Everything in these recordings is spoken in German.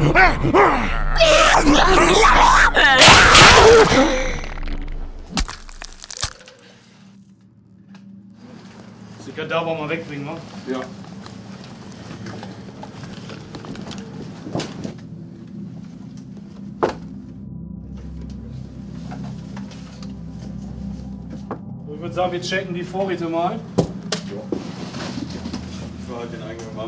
Sie können da mal wegbringen, wa? Ja. So, Ich würde sagen, wir checken die Vorräte mal. Ich behalte den Eingang mal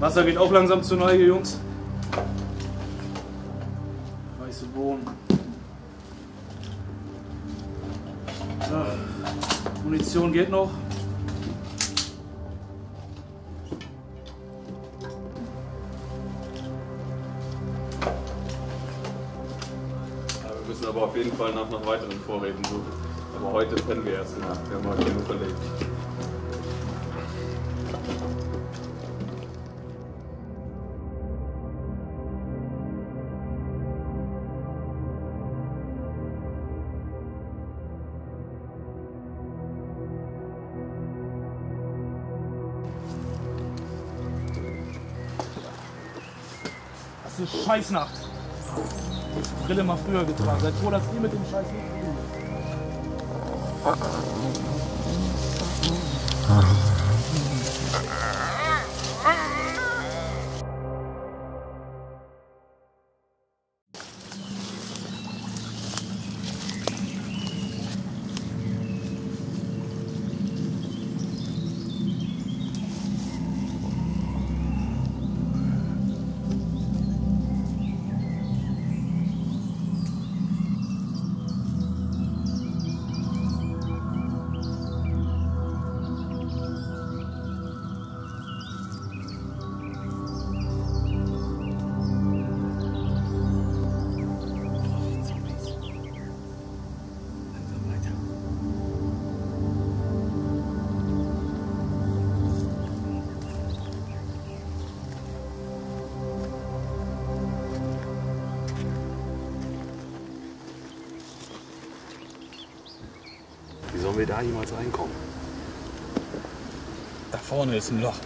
Wasser geht auch langsam zur Neige, Jungs. Weiße Bohnen. Ja, Munition geht noch. Ja, wir müssen aber auf jeden Fall nach noch weiteren Vorräten suchen. Aber heute pennen wir erst mal. Wir haben heute genug verlegt. Eine Scheißnacht. Brille mal früher getragen. Seid froh, dass ihr mit dem Scheiß nicht wir da jemals reinkommen? Da vorne ist ein Loch.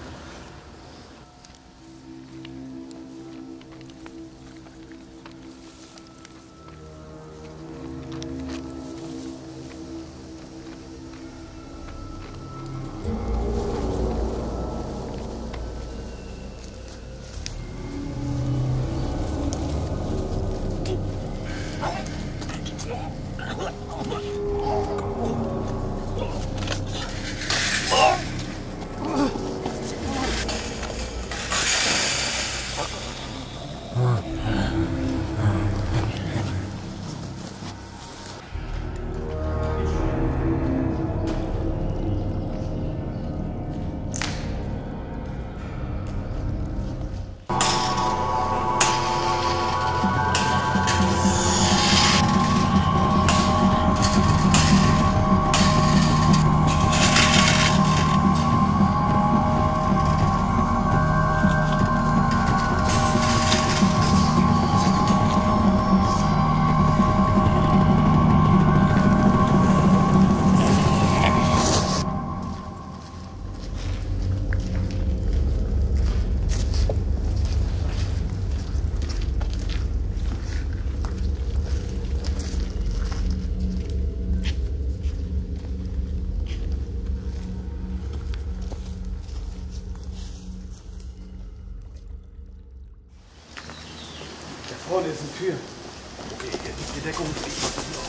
Da vorne ist eine Tür. Okay, die Deckung. Ich mach